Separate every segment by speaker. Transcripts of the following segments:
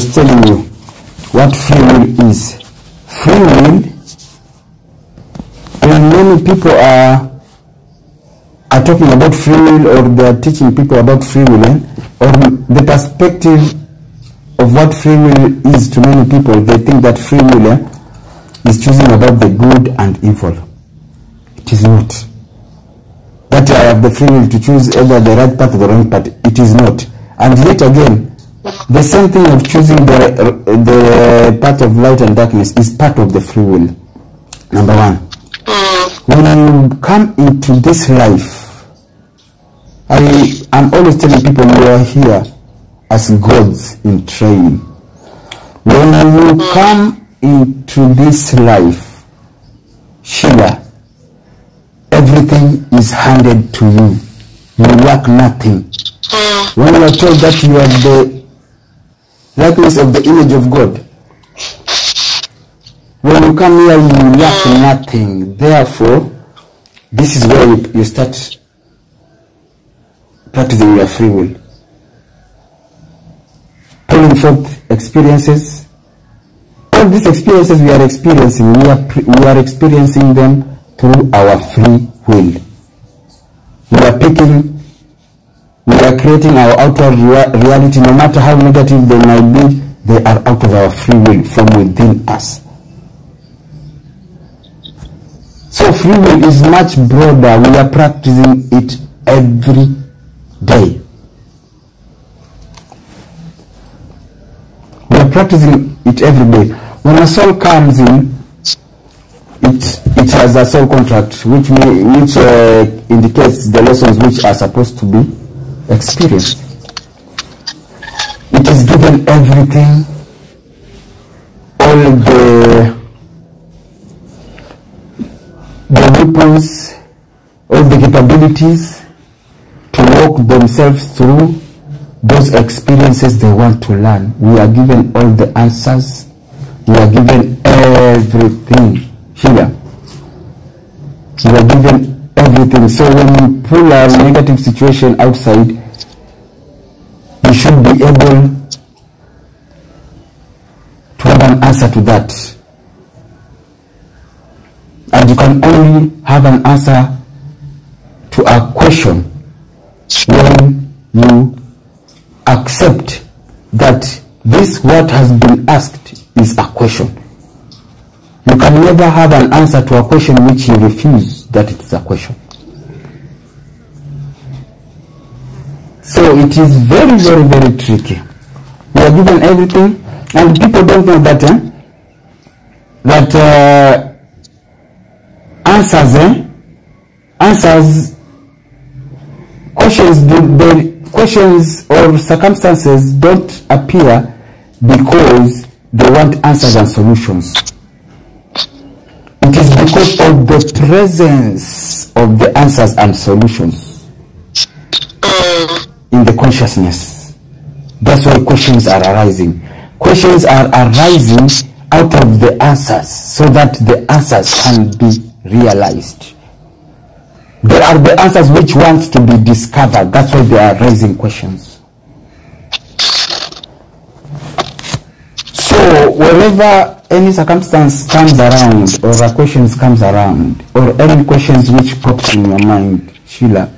Speaker 1: was telling you what free will is. Free will, when many people are are talking about free will or they are teaching people about free will, eh, or the perspective of what free will is to many people, they think that free will eh, is choosing about the good and evil. It is not. That I have the free will to choose either the right path or the wrong path. It is not. And yet again, the same thing of choosing the the path of light and darkness is part of the free will. Number one. When you come into this life, I am always telling people you are here as gods in training. When you come into this life, Sheila, everything is handed to you. You lack nothing. When you are told that you are the likeness of the image of God, when you come here, you lack nothing. Therefore, this is where you, you start practicing your free will. Pulling forth experiences. All these experiences we are experiencing, we are, we are experiencing them through our free will. We are picking, we are creating our outer rea- reality, no matter how negative they might be, they are out of our free will from within us. So free will is much broader. We are practicing it every day. We are practicing it every day. When a soul comes in, it it has a soul contract, which may, which uh, indicates the lessons which are supposed to be experienced. It is given everything, all the the weapons, all the capabilities to walk themselves through those experiences they want to learn. We are given all the answers. We are given everything here. We are given everything. So when you pull a negative situation outside, you should be able to have an answer to that. And you can only have an answer to a question when you accept that this what has been asked is a question. You can never have an answer to a question which you refuse that it is a question. So it is very, very, very tricky. We are given everything, and people don't know that. Eh? That uh, answers, eh? Answers, questions, the questions or circumstances don't appear because they want answers and solutions. It is because of the presence of the answers and solutions in the consciousness. That's why questions are arising. Questions are arising out of the answers so that the answers can be realized. There are the answers which want to be discovered. That's why they are raising questions. So whenever any circumstance comes around or a questions comes around or any questions which pops in your mind, Sheila,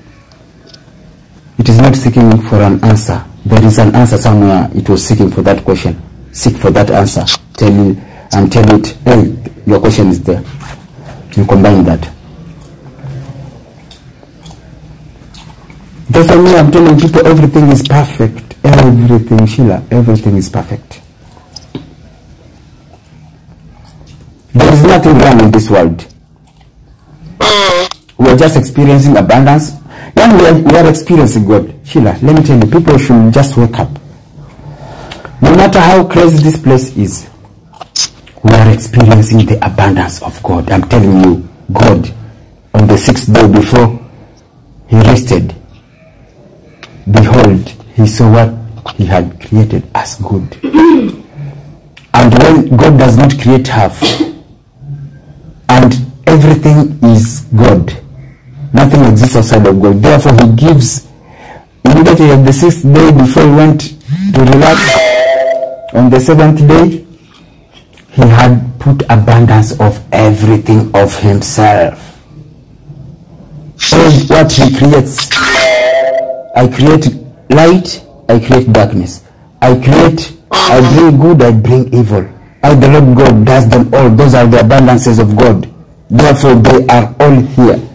Speaker 1: it is not seeking for an answer. There is an answer somewhere. It was seeking for that question. Seek for that answer. Tell you and tell it, hey, your question is there. You combine that. That's why me, I'm telling people everything is perfect. Everything, Sheila, everything is perfect. There is nothing wrong in this world. Mm. We are just experiencing abundance. Are, we are experiencing God. Sheila, let me tell you, people should just wake up. No matter how crazy this place is, we are experiencing the abundance of God. I'm telling you, God, on the sixth day before he rested, behold, he saw what he had created as good. and when God does not create half, and everything is God, nothing exists outside of God. Therefore, he gives immediately on the sixth day before he went to relax, on the seventh day, he had put abundance of everything of himself. So what he creates, I create light, I create darkness. I create, I bring good, I bring evil. I, the Lord God, does them all. Those are the abundances of God. Therefore, they are all here.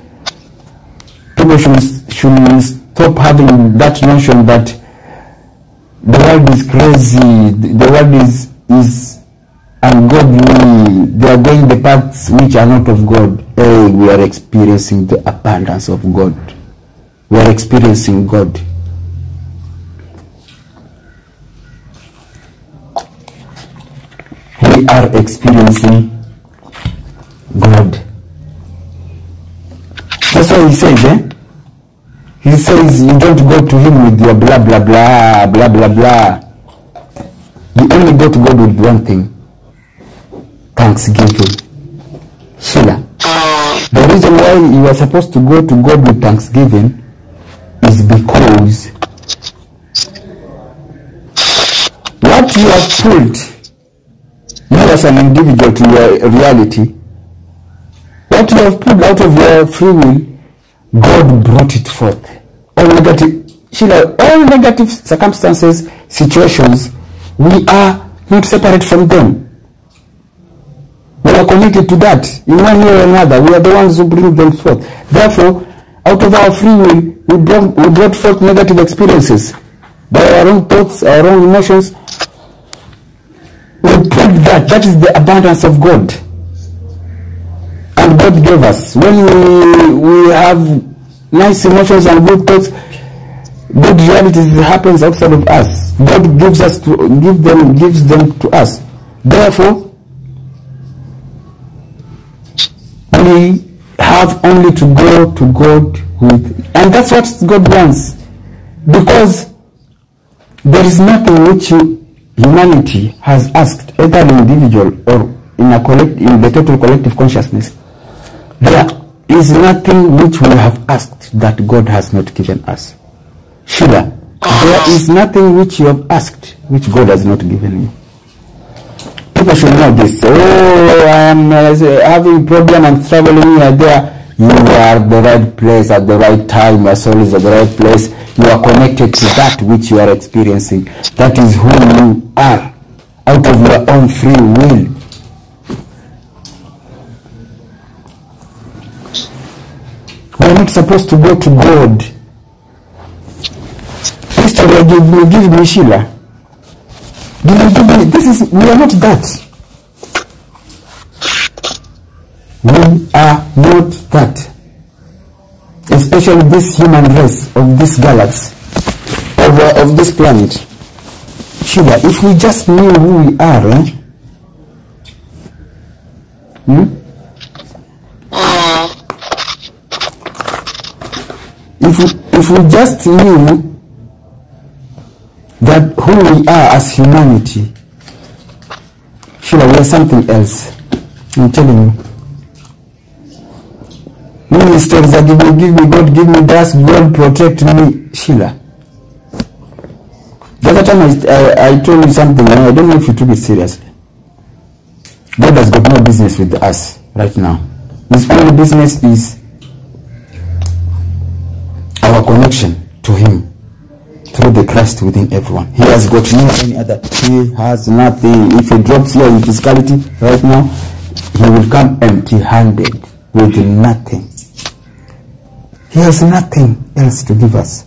Speaker 1: People should, should stop having that notion that the world is crazy, the world is, is ungodly, they are going the paths which are not of God. Hey, we are experiencing the abundance of God. We are experiencing God. We are experiencing God. That's what he says, eh? He says you don't go to him with your blah blah blah blah blah blah. You only go to God with one thing. Thanksgiving. Sheila. The reason why you are supposed to go to God with thanksgiving is because what you have pulled, you as an individual to your reality, what you have pulled out of your free will, God brought it forth. All negative, Sheila, all negative circumstances, situations, we are not separate from them. We are connected to that in one way or another. We are the ones who bring them forth. Therefore, out of our free will, we brought, we brought forth negative experiences by our own thoughts, our own emotions. We put that. That is the abundance of God. And God gave us. When we, we have nice emotions and good thoughts, good realities happens outside of us. God gives us to give them gives them to us. Therefore, we have only to go to God with, and that's what God wants, because there is nothing which humanity has asked, either an individual or in a collect, in the total collective consciousness. There is nothing which we have asked that God has not given us. Sheila, there is nothing which you have asked which God has not given you. People should know this. Oh, I am uh, having problem and struggling here, there. You are the right place at the right time. Your soul is at the right place. You are connected to that which you are experiencing. That is who you are, out of your own free will. Are not supposed to go to God. History will give me, Sheila. This is, we are not that. We are not that. Especially this human race of this galaxy, of, uh, of this planet. Sheila, if we just knew who we are, eh? Hmm? If we, just knew that who we are as humanity, Sheila, we are something else. I'm telling you. Ministers that give me, give me God, give me that, God protect me, Sheila. The other time I, I, I told you something, and I don't know if you took it seriously. God has got no business with us right now. His only business is connection to Him through the Christ within everyone. He has got no any other. He has nothing. If he drops here in physicality right now, he will come empty-handed with nothing. He has nothing else to give us.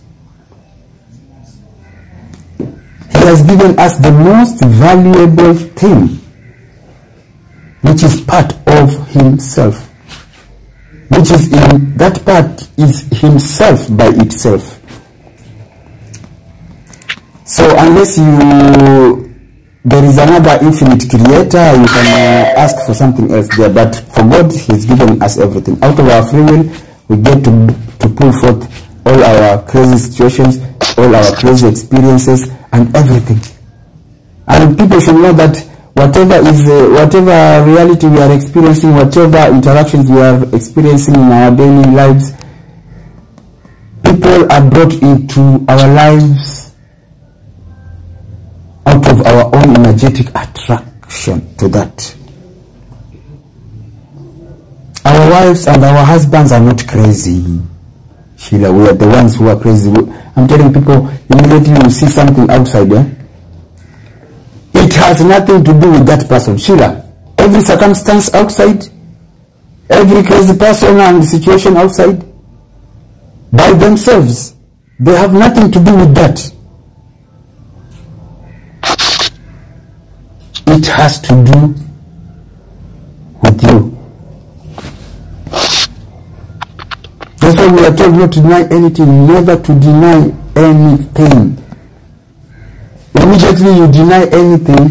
Speaker 1: He has given us the most valuable thing, which is part of himself. Which is in that part is himself by itself. So unless you there is another infinite creator, you can uh, ask for something else there. But for God, He's given us everything. Out of our free will, we get to to pull forth all our crazy situations, all our crazy experiences, and everything. And people should know that whatever is uh, whatever reality we are experiencing, whatever interactions we are experiencing in our daily lives, people are brought into our lives out of our own energetic attraction to that. Our wives and our husbands are not crazy. Sheila, we are the ones who are crazy. I'm telling people, immediately you see something outside, eh? It has nothing to do with that person. Sheila, every circumstance outside, every crazy person and situation outside, by themselves, they have nothing to do with that. It has to do with you. That's why we are told not to deny anything, never to deny anything. Immediately you deny anything,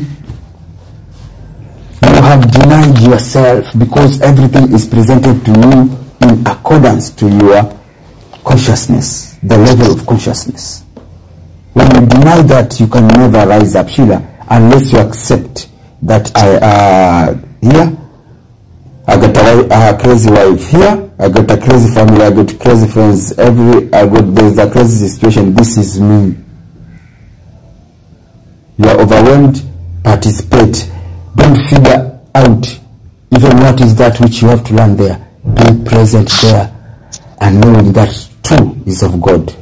Speaker 1: you have denied yourself because everything is presented to you in accordance to your consciousness, the level of consciousness. When you deny that, you can never rise up, Sheila, unless you accept that I uh here, I got a, a crazy wife here, I got a crazy family, I got crazy friends, every I got there's a crazy situation, this is me. You are overwhelmed, participate. Don't figure out even what is that which you have to learn there. Be present there and knowing that too is of God.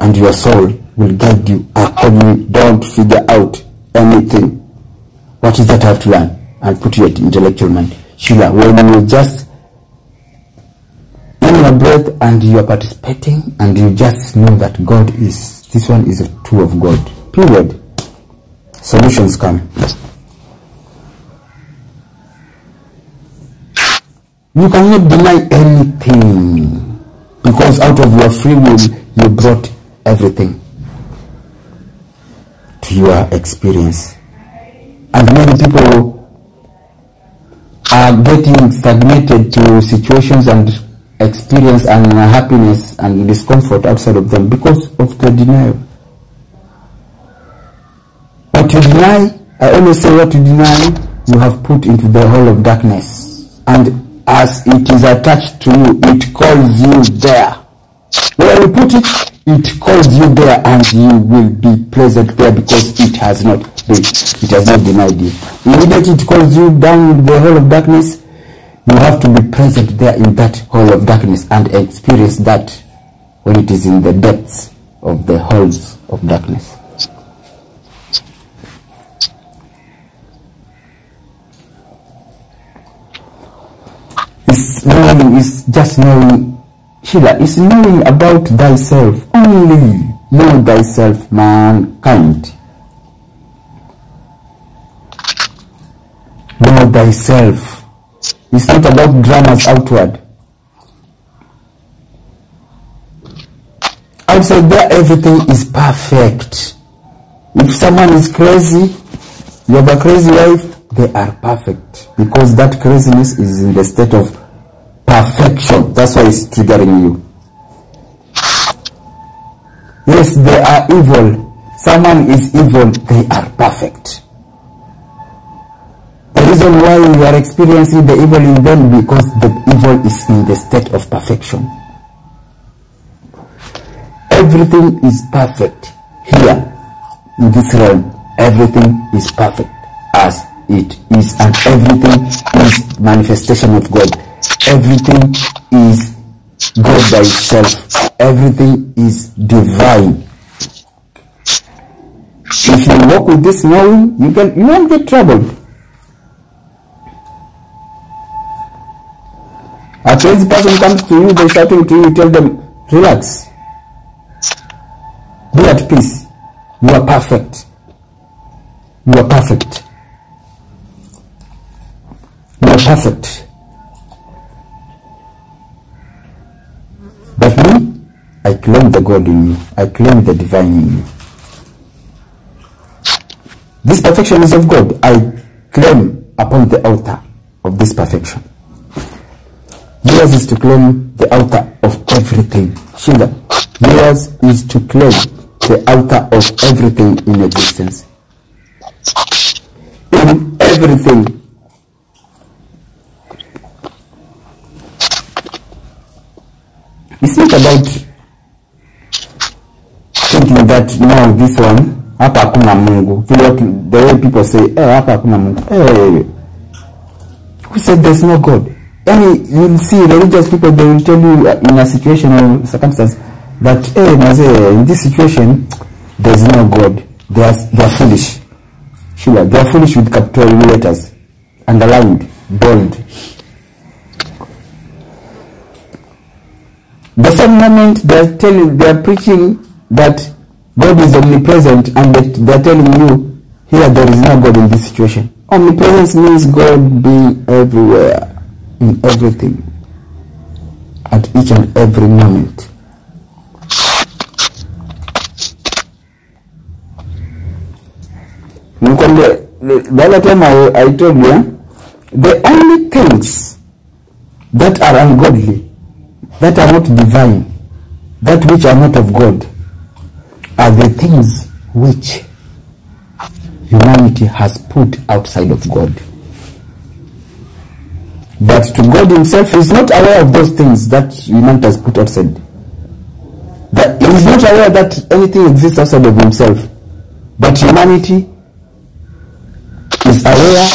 Speaker 1: And your soul will guide you accordingly. Don't figure out anything. What is that I have to learn? And put your intellectual mind. Sheila, when you just in your breath and you are participating and you just know that God is, this one is a tool of God. Period. Solutions come. You cannot deny anything because out of your free will you brought everything to your experience. And many people are getting stagnated to situations and experience and happiness and discomfort outside of them because of the denial. What you deny, I always say what you deny, you have put into the hole of darkness. And as it is attached to you, it calls you there. Where you put it, it calls you there and you will be present there because it has not been, it has not denied you. Immediately it calls you down the hole of darkness, you have to be present there in that hole of darkness and experience that when it is in the depths of the holes of darkness. It's knowing, is just knowing, Sheila, it's knowing about thyself. Only know thyself, mankind. Know thyself. It's not about dramas outward. Outside there, everything is perfect. If someone is crazy, you have a crazy wife, they are perfect because that craziness is in the state of perfection. That's why it's triggering you. Yes, they are evil. Someone is evil, they are perfect. The reason why you are experiencing the evil in them because the evil is in the state of perfection. Everything is perfect here in this realm. Everything is perfect as it is, and everything is manifestation of God. Everything is God by itself. Everything is divine. If you walk with this knowing, you can you won't get troubled. A crazy person comes to you, they shouting to you, tell them, relax. Be at peace. You are perfect. You are perfect. You are perfect. Claim the God in you. I claim the divine in you. This perfection is of God. I claim upon the altar of this perfection. Yours is to claim the altar of everything. Sheila, yours is to claim the altar of everything in existence. In everything. It's not about that now this one hapa hakuna mungu. The way people say eh, hapa hakuna mungu. Eh, who said there's no god. Yani you'll see religious people they will tell you uh, in a situation or circumstance that eh, mazee in this situation there's no god. They are, they are foolish. Sure they are foolish with capital letters. Underlined. Bold. The same moment they are telling they are preaching that God is omnipresent and that they are telling you here there is no God in this situation. Omnipresence means God being everywhere, in everything, at each and every moment. The other time I, I told you, eh, the only things that are ungodly, that are not divine, that which are not of God, are the things which humanity has put outside of God. But to God Himself, is not aware of those things that humanity has put outside. That He is not aware that anything exists outside of Himself. But humanity is aware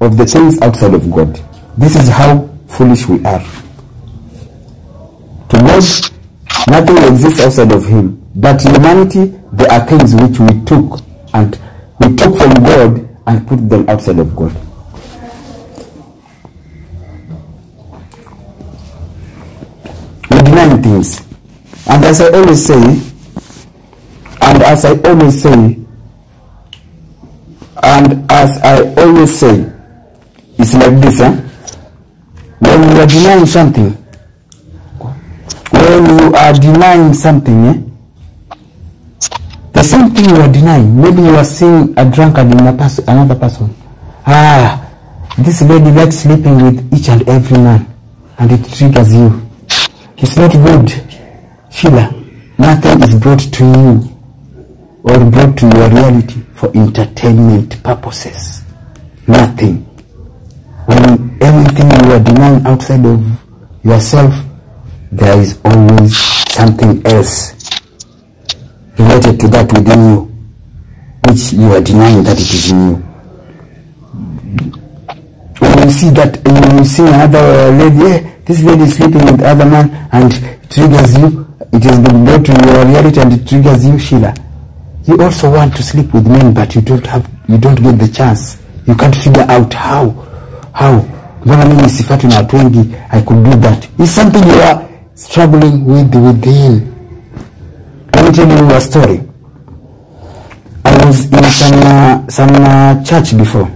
Speaker 1: of the things outside of God. This is how foolish we are. To God, nothing exists outside of Him. But humanity, there are things which we took and we took from God and put them outside of God. We deny things. And as I always say, and as I always say, and as I always say, it's like this, eh? When you are denying something, when you are denying something, eh? The same thing you are denying, maybe you are seeing a drunkard in a pers- another person. Ah, this lady likes sleeping with each and every man, and it triggers you. It's not good. Sheila, nothing is brought to you or brought to your reality for entertainment purposes. Nothing. When everything you are denying outside of yourself, there is always something else related to that within you, which you are denying that it is in you. When you see that, when you see another uh, lady, yeah, this lady is sleeping with other man and triggers you, it has been brought to your reality and it triggers you, Sheila. You also want to sleep with men, but you don't have, you don't get the chance. You can't figure out how, how. Mbona mimi sifatwi na watu wengi, I could do that. It's something you are struggling with within. Let me tell you a story. I was in some uh, some uh, church before,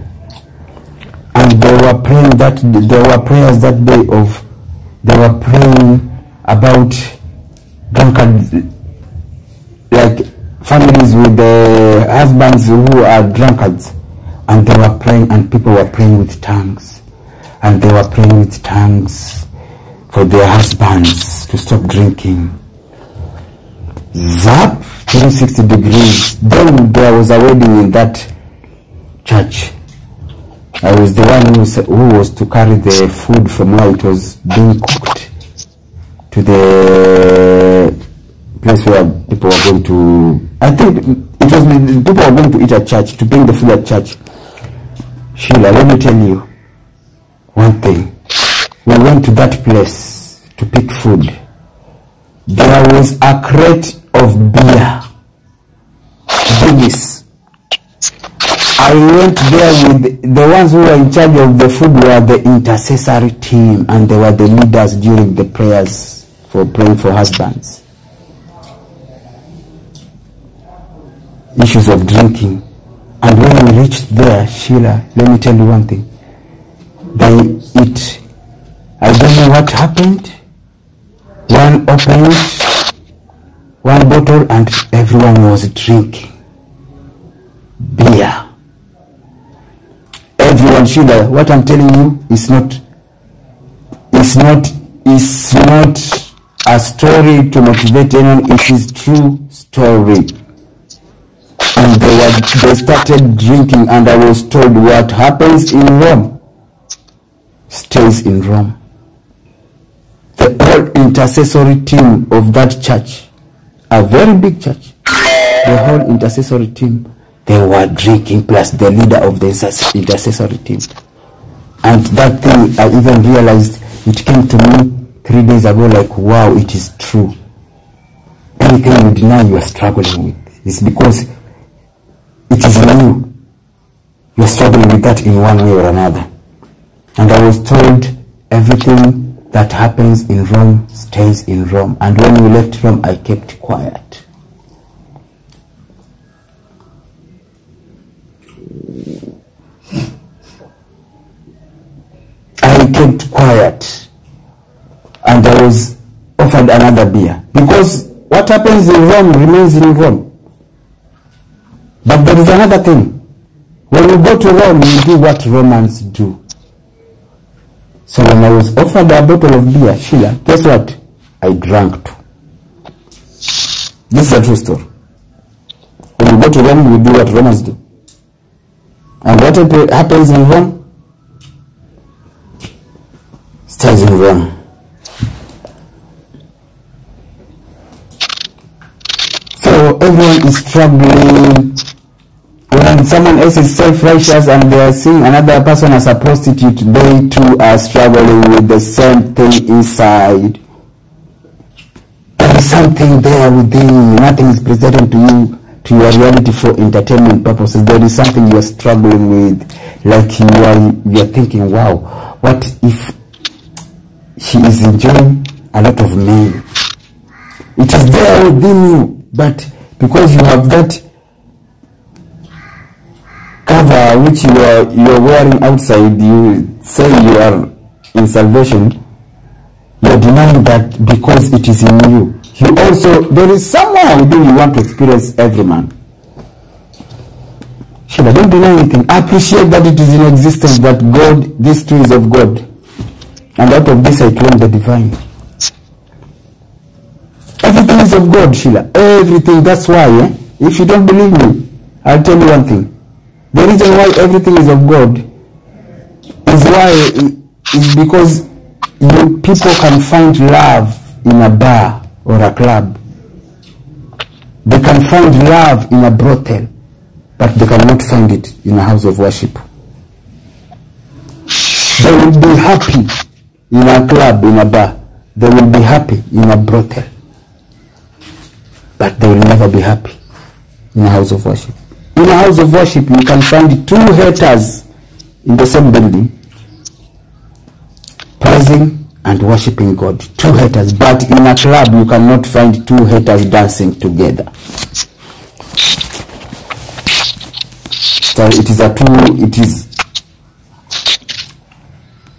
Speaker 1: and they were praying that there were prayers that day of they were praying about drunkard like families with the husbands who are drunkards, and they were praying and people were praying with tongues, and they were praying with tongues for their husbands to stop drinking zap 360 degrees. Then there was a wedding in that church. I was the one who, was- who was to carry the food from where it was being cooked to the place where people were going to i think it was people were going to eat at church to bring the food at church. Sheila let me tell you one thing. We went to that place to pick food. There was a crate of beer. Guinness. I went there with the ones who were in charge of the food were the intercessory team and they were the leaders during the prayers for praying for husbands. Issues of drinking. And when we reached there, Sheila, let me tell you one thing. They eat. I don't know what happened one opened one bottle and everyone was drinking beer. Everyone, Sheila, what I'm telling you is not, is not, is not a story to motivate anyone. It is true story. And they were, they started drinking, and I was told what happens in Rome stays in Rome the whole intercessory team of that church, a very big church, the whole intercessory team, they were drinking, plus the leader of the intercessory team. And that thing, I even realized it came to me three days ago like, wow, it is true. Anything you deny you are struggling with. It's because it is in you. You are struggling with that in one way or another. And I was told everything that happens in Rome stays in Rome. And when we left Rome, I kept quiet. I kept quiet and I was offered another beer because what happens in Rome remains in Rome. But there is another thing. When you go to Rome, you do what Romans do. So when I was offered a bottle of beer, Sheila, guess what? I drank two. This is a true story. When you go to Rome, you do what Romans do. And what happens in Rome stays in Rome. So everyone is struggling. Someone else is self-righteous and they are seeing another person as a prostitute, they too are struggling with the same thing inside. There is something there within you. Nothing is presented to you, to your reality for entertainment purposes. There is something you are struggling with. Like you are, you are thinking, wow, what if she is enjoying a lot of men? It is there within you, but because you have that cover which you are you are wearing outside, you say you are in salvation. You are denying that because it is in you. You also there is somewhere within you want to experience every man. Sheila, don't deny anything. I Appreciate that it is in existence that God, this too is of God. And out of this I claim the divine. Everything is of God, Sheila. Everything. That's why, eh? if you don't believe me, I'll tell you one thing. The reason why everything is of God is why is because you people can find love in a bar or a club. They can find love in a brothel, but they cannot find it in a house of worship. They will be happy in a club, in a bar. They will be happy in a brothel. But they will never be happy in a house of worship. In a house of worship, you can find two haters in the same building praising and worshiping God. Two haters. But in a club, you cannot find two haters dancing together. So it is a two, it is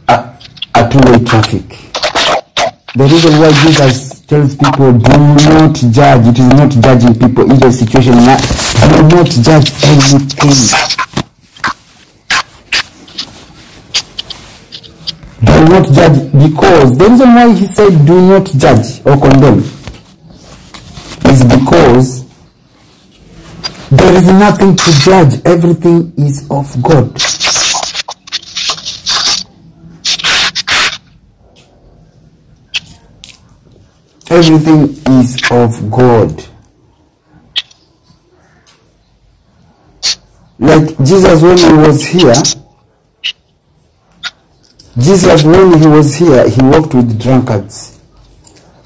Speaker 1: a, a two-way traffic. The reason why Jesus tells people do not judge, it is not judging people, either situation, na- do not judge anything. Do not judge because the reason why he said do not judge or condemn is because there is nothing to judge, everything is of God. Everything is of God. Like Jesus when he was here, Jesus when he was here, he walked with drunkards.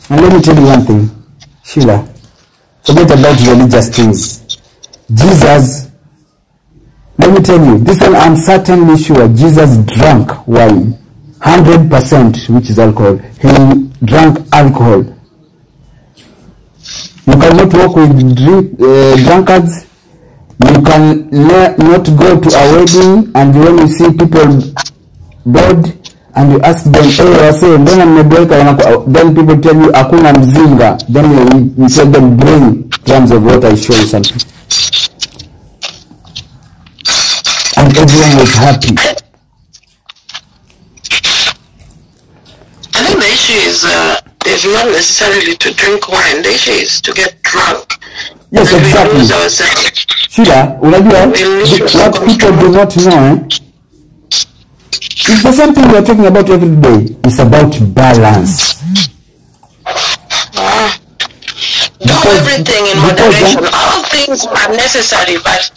Speaker 1: And let me tell you one thing, Sheila, forget about religious things. Jesus, let me tell you, this one I'm certainly sure Jesus drank wine, 100% which is alcohol. He drank alcohol. You cannot walk with drink, uh, drunkards. You can not go to a wedding and when you see people bored and you ask them, hey, wase, mbona mmeboeka? Then people tell you, hakuna mzinga. Then you, you tell them, bring drums of water, I show you something. And everyone was happy.
Speaker 2: I think the issue is uh, is not necessarily to drink wine. The issue is to get drunk.
Speaker 1: Yes, exactly.
Speaker 2: we lose ourselves.
Speaker 1: Shida, unajua what people do not know eh? It's the same thing we are talking about every day. It's about balance.
Speaker 2: Do
Speaker 1: Because-
Speaker 2: everything in
Speaker 1: because,
Speaker 2: moderation.
Speaker 1: uh,
Speaker 2: All things are necessary, but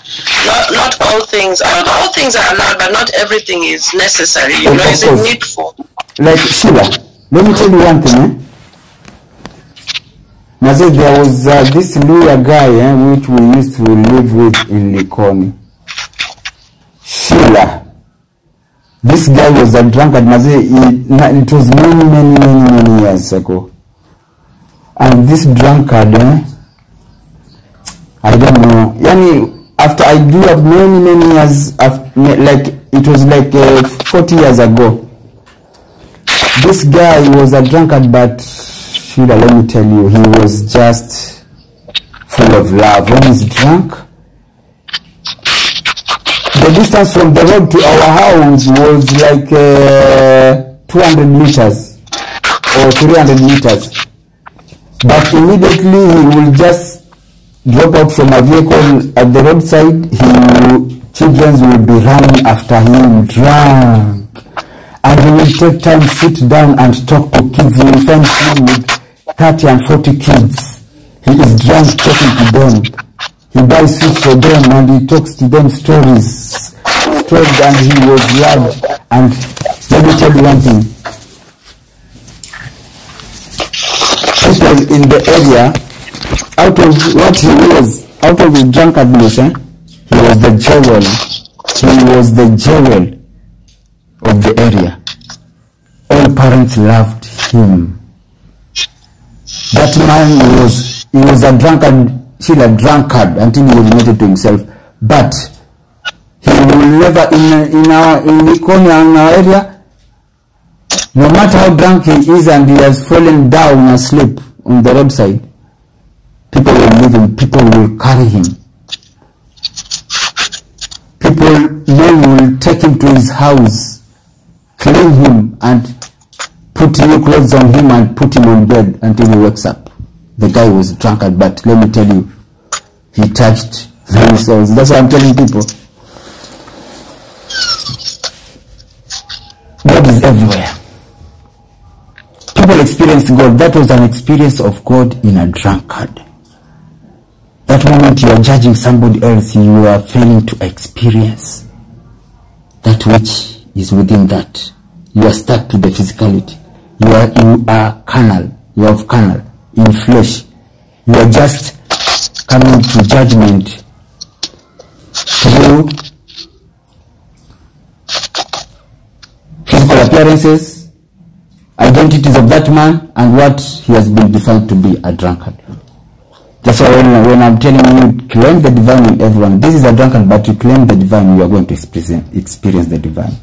Speaker 2: not not all things. All, all things are allowed, but not everything is necessary. You know, is it needful?
Speaker 1: like Sheila, let me tell you one thing. Eh? Maze, there was uh, this lawyer guy eh, which we used to live with in Likoni. Sheila. This guy was a drunkard. Maze, he, na- it was many, many, many, many years ago. And this drunkard, eh, I don't know. Yani, after I grew up many, many years, after, like, it was like uh, 40 years ago this guy was a drunkard, but Sheila, let me tell you, he was just full of love. When he's drunk, the distance from the road to our house was like uh, 200 meters or 300 meters. But immediately he will just drop out from a vehicle at the roadside. He children will be running after him drunk and he will take time sit down and talk to kids. You will find him with 30 and 40 kids. He is drunk talking to them. He buys sweets for them and he talks to them stories. Stories and he was loved. And let me tell you one thing. People in the area, out of what he was, out of his drunkardness, eh, he was the jewel. He was the jewel of the area. All parents loved him. That man was he was a drunkard, still a drunkard until he admitted to himself. But he will never in in our in Likoni in our area. No matter how drunk he is and he has fallen down asleep on the roadside, people will leave him. People will carry him. People men will take him to his house clean him and put new clothes on him and put him on bed until he wakes up. The guy was drunkard, but let me tell you, he touched many souls. That's what I'm telling people. God is everywhere. People experienced God. That was an experience of God in a drunkard. That moment you are judging somebody else, you are failing to experience that which is within that. You are stuck to the physicality. You are carnal. You have carnal in flesh. You are just coming to judgment through physical appearances, identities of that man, and what he has been defined to be a drunkard. That's why when, when I'm telling you, claim the divine in everyone. This is a drunkard, but you claim the divine, you are going to experience, experience the divine.